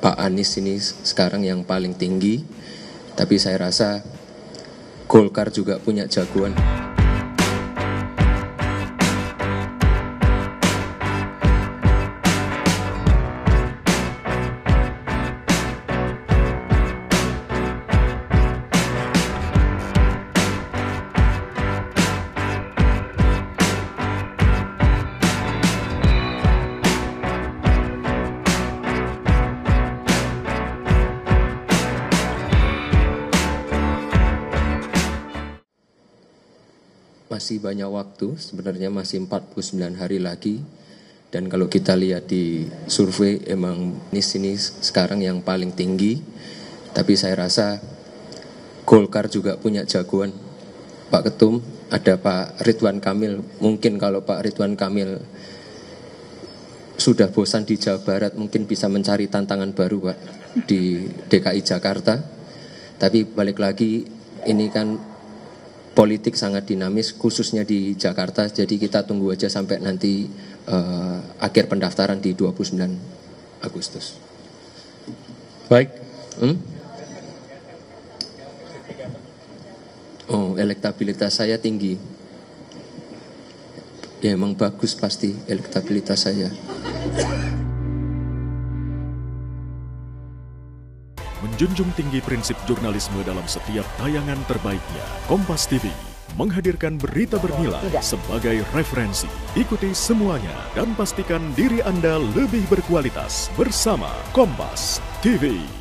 Pak Anies ini sekarang yang paling tinggi, tapi saya rasa Golkar juga punya jagoan. Masih banyak waktu, sebenarnya masih 49 hari lagi. Dan kalau kita lihat di survei emang ini sekarang yang paling tinggi. Tapi saya rasa Golkar juga punya jagoan. Pak Ketum, ada Pak Ridwan Kamil. Mungkin kalau Pak Ridwan Kamil sudah bosan di Jawa Barat, mungkin bisa mencari tantangan baru Pak di DKI Jakarta. Tapi balik lagi, ini kan politik sangat dinamis khususnya di Jakarta jadi kita tunggu aja sampai nanti uh, akhir pendaftaran di 29 Agustus. Baik. Hmm? Oh, elektabilitas saya tinggi. Ya emang bagus pasti elektabilitas saya. Menjunjung tinggi prinsip jurnalisme dalam setiap tayangan terbaiknya. Kompas TV menghadirkan berita bernilai sebagai referensi. Ikuti semuanya dan pastikan diri Anda lebih berkualitas bersama Kompas TV.